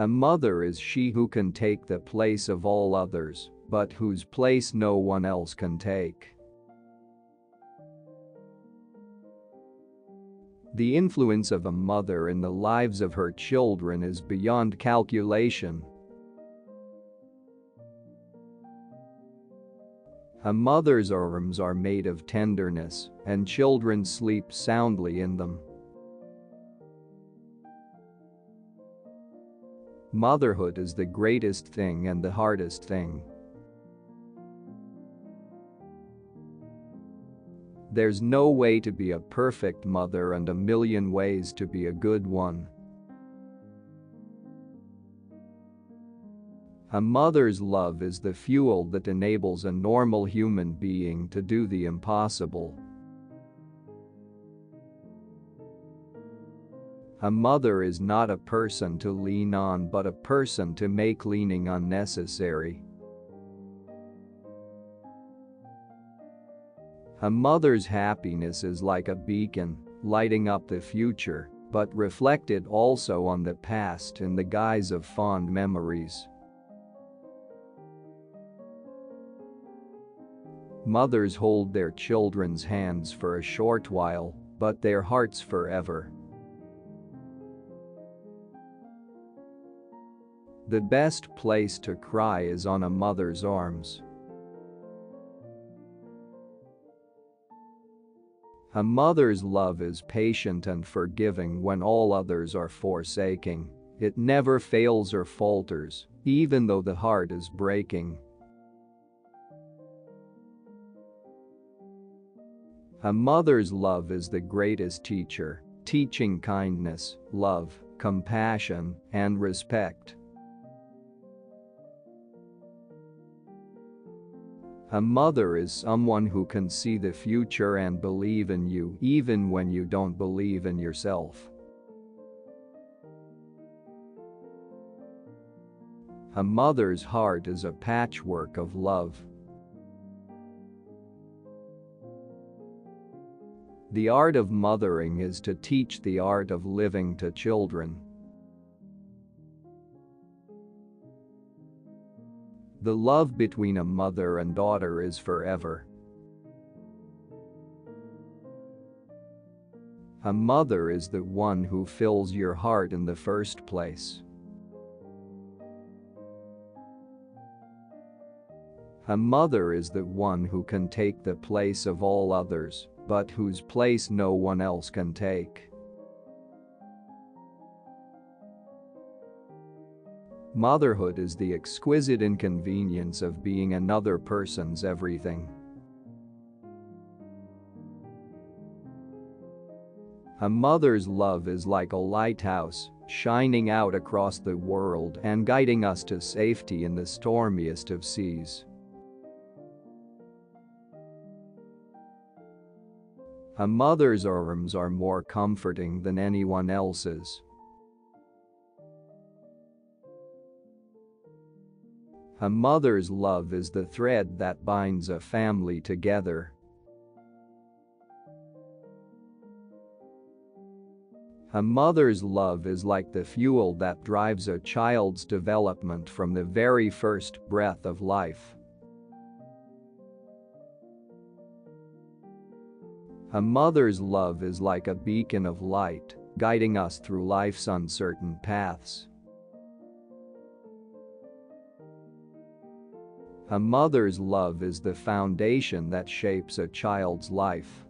A mother is she who can take the place of all others, but whose place no one else can take. The influence of a mother in the lives of her children is beyond calculation. A mother's arms are made of tenderness, and children sleep soundly in them. Motherhood is the greatest thing and the hardest thing. There's no way to be a perfect mother and a million ways to be a good one. A mother's love is the fuel that enables a normal human being to do the impossible. A mother is not a person to lean on but a person to make leaning unnecessary. A mother's happiness is like a beacon, lighting up the future, but reflected also on the past in the guise of fond memories. Mothers hold their children's hands for a short while, but their hearts forever. The best place to cry is on a mother's arms. A mother's love is patient and forgiving when all others are forsaking. It never fails or falters, even though the heart is breaking. A mother's love is the greatest teacher, teaching kindness, love, compassion, and respect. A mother is someone who can see the future and believe in you even when you don't believe in yourself. A mother's heart is a patchwork of love. The art of mothering is to teach the art of living to children. The love between a mother and daughter is forever. A mother is the one who fills your heart in the first place. A mother is the one who can take the place of all others, but whose place no one else can take. Motherhood is the exquisite inconvenience of being another person's everything. A mother's love is like a lighthouse, shining out across the world and guiding us to safety in the stormiest of seas. A mother's arms are more comforting than anyone else's. A mother's love is the thread that binds a family together. A mother's love is like the fuel that drives a child's development from the very first breath of life. A mother's love is like a beacon of light, guiding us through life's uncertain paths. A mother's love is the foundation that shapes a child's life.